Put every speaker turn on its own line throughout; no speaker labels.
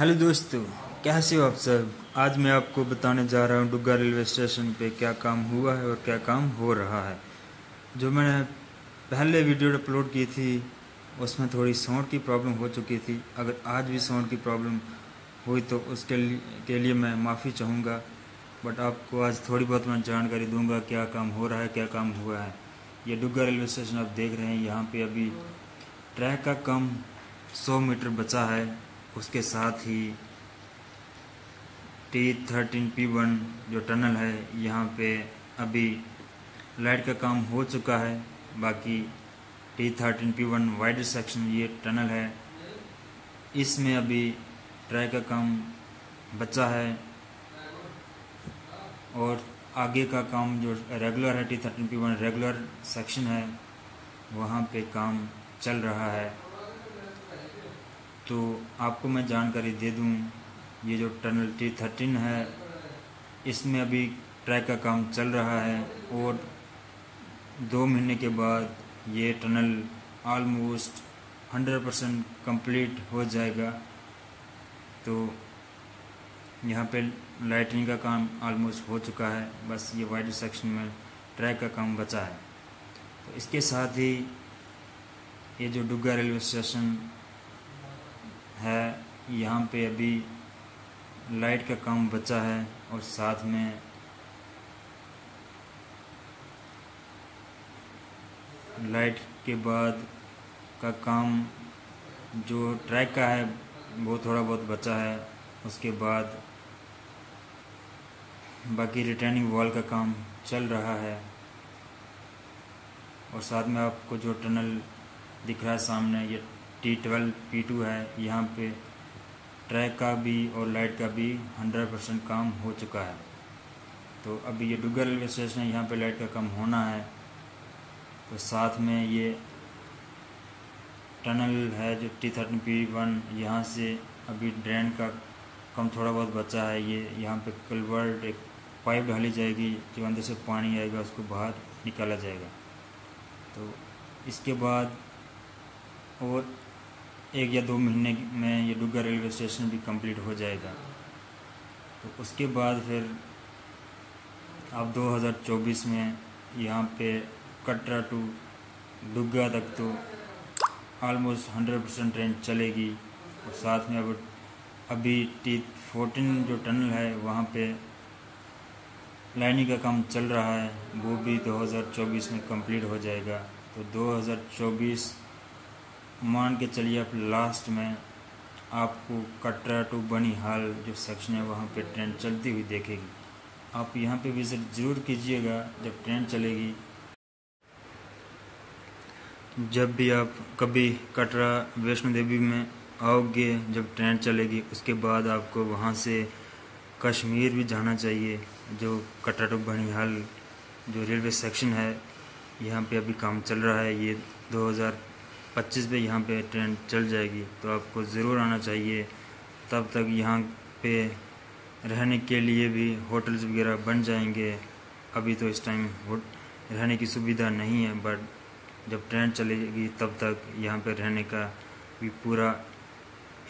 Hello दोस्तों, कैसे हो आप सब? आज मैं आपको बताने जा रहा हूँ डुग्गा रेलवे स्टेशन पे क्या काम हुआ है और क्या काम हो रहा है। जो मैंने पहले वीडियो अपलोड की थी, उसमें थोड़ी साउंड की प्रॉब्लम हो चुकी थी। अगर आज भी साउंड की प्रॉब्लम हुई तो उसके लिए, के लिए मैं माफ़ी चाहूँगा, बट आपको आज थोड़ी बहुत मैं जानकारी दूँगा क्या काम हो रहा है, क्या काम हुआ है। ये डुग्गा रेलवे स्टेशन आप देख रहे हैं, यहाँ पे अभी ट्रैक का कम 100 मीटर बचा है। उसके साथ ही टी थर्टीन पी वन जो टनल है, यहाँ पे अभी लाइट का काम हो चुका है। बाकी T thirteen P one wide section ये टनल है। इसमें अभी ट्रैक का काम बचा है और आगे का काम जो रेगुलर है T thirteen P one regular section है, वहाँ पे काम चल रहा है। तो आपको मैं जानकारी दे दूँ, ये जो टनल टी थर्टीन है, इसमें अभी ट्रैक का काम चल रहा है और दो महीने के बाद ये tunnel almost hundred percent complete हो जाएगा। तो यहाँ पे लाइटिंग का काम ऑलमोस्ट हो चुका है, बस ये वाइड सेक्शन में ट्रैक का काम बचा है। तो इसके साथ ही ये जो डुग्गा रेलवे स्टेशन है, यहाँ पे अभी लाइट का काम बचा है और साथ में लाइट के बाद का काम जो ट्रैक का है, वो थोड़ा बहुत बचा है। उसके बाद बाकी रिटर्निंग वॉल का काम चल रहा है। और साथ में आपको जो टनल दिख रहा है सामने, ये टी ट्वेल्व पी टू है, यहाँ पे ट्रैक का भी और लाइट का भी हंड्रेड परसेंट काम हो चुका है। तो अभी ये डुग्गा रेलवे स्टेशन है, यहाँ पे लाइट का काम होना है। तो साथ में ये टनल है जो टी थर्टी पी वन यहाँ से अभी ड्रेन का कम थोड़ा बहुत बचा है। ये, यहाँ पे कलवर्ट एक पाइप ढाली जाएगी, जो अंदर से पानी आएगा, उसको बाहर निकाला जाएगा। तो इसके बाद और एक या दो महीने में ये डुग्गा रेलवे स्टेशन भी कंप्लीट हो जाएगा। तो उसके बाद फिर अब 2024 में यहाँ पे कटरा टू डुग्गा तक तो ऑलमोस्ट 100 परसेंट ट्रेन चलेगी। और साथ में अब, अभी टी फोर्टीन जो टनल है, वहाँ पे लाइनिंग का काम चल रहा है, वो भी 2024 में कंप्लीट हो जाएगा। तो 2024 मान के चलिए आप लास्ट में आपको कटरा टू बनी हाल जो सेक्शन है वहाँ पे ट्रेन चलती हुई देखेगी। आप यहाँ पे विज़िट ज़रूर कीजिएगा जब ट्रेन चलेगी। जब भी आप कभी कटरा वैष्णो देवी में आओगे, जब ट्रेन चलेगी, उसके बाद आपको वहाँ से कश्मीर भी जाना चाहिए, जो कटरा टू बनिहाल जो रेलवे सेक्शन है, यहाँ पे अभी काम चल रहा है, ये 2000 पच्चीस पे यहाँ पे ट्रेन चल जाएगी तो आपको ज़रूर आना चाहिए। तब तक यहाँ पे रहने के लिए भी होटल्स वगैरह बन जाएँगे। अभी तो इस टाइम रहने की सुविधा नहीं है, बट जब ट्रेन चलेगी तब तक यहाँ पे रहने का भी पूरा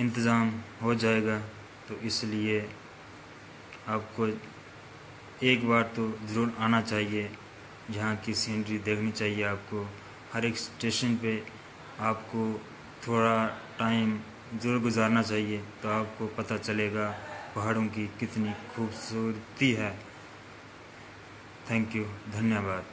इंतज़ाम हो जाएगा। तो इसलिए आपको एक बार तो ज़रूर आना चाहिए। यहाँ की सीनरी देखनी चाहिए आपको। हर एक स्टेशन पे आपको थोड़ा टाइम ज़रूर गुजारना चाहिए तो आपको पता चलेगा पहाड़ों की कितनी खूबसूरती है। थैंक यू धन्यवाद।